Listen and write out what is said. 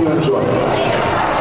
piano, João.